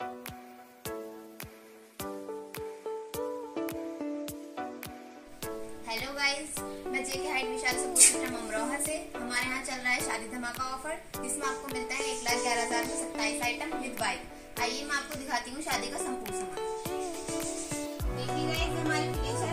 Hello guys मैं जेके height विशाल से पूछ रहा अमरोहा से। हमारे यहाँ चल रहा है शादी धमाका ऑफ़र जिसमें आपको मिलता है एक लाख ग्यारह हज़ार में सत्ताईस आइटम विद बाइक आइए मैं आपको दिखाती हूँ शादी का संपूर्ण सामान। देखिए गाइस है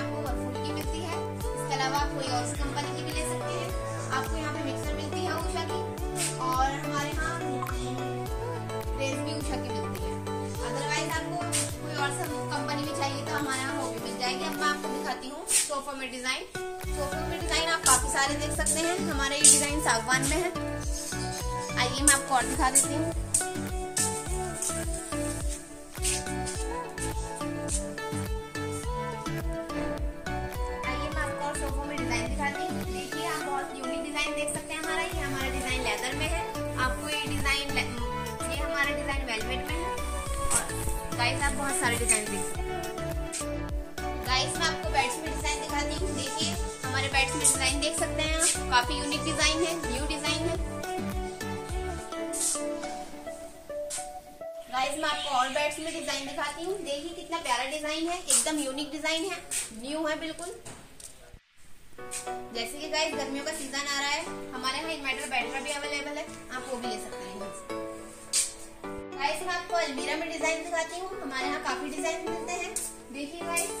आपको की मिलती है। इसके अलावा आप कोई और कंपनी की भी ले सकते हैं। आपको यहाँ हमारे यहाँ मिल जाएगी। अब मैं आपको दिखाती हूँ सोफा में डिज़ाइन सोफा में डिज़ाइन आप काफ़ी सारे देख सकते हैं। हमारे ये डिज़ाइन सागवान में है। आइए मैं आपको और दिखा देती हूँ। आइए मैं आपको और में डिज़ाइन दिखाती हूँ। आप बहुत यूनिक डिज़ाइन देख सकते हैं हमारा। ये हमारा डिज़ाइन लेदर में है। आपको ये डिज़ाइन ये हमारा डिज़ाइन वेलवेट में है। और गाइस आप बहुत सारे डिज़ाइन देख सकते हैं। गाइस मैं आपको बेड्स में डिज़ाइन दिखाती हूँ। देखिए, हमारे बेड्स में डिज़ाइन देख सकते हैं आप। काफ़ी यूनिक डिज़ाइन है न्यू डिज़ाइन है। गाइस मैं आपको और बेड्स में डिज़ाइन दिखाती हूँ। देखिए, कितना प्यारा डिज़ाइन है, एकदम यूनिक डिज़ाइन है। न्यू है बिल्कुल। जैसे कि गाइस गर्मियों का सीज़न आ रहा है। हमारे यहाँ इन्वर्टर बैटरा भी अवेलेबल है। आप वो भी ले सकते हैं। गाइस मैं आपको अलमीरा में डिज़ाइन दिखाती हूँ। हमारे यहाँ काफ़ी डिज़ाइन मिलते हैं। देखिए गाइस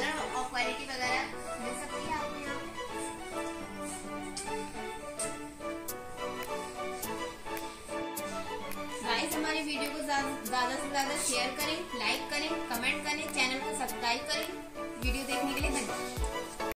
ज़्यादा से ज़्यादा शेयर करें लाइक करें कमेंट करें चैनल को सब्सक्राइब करें।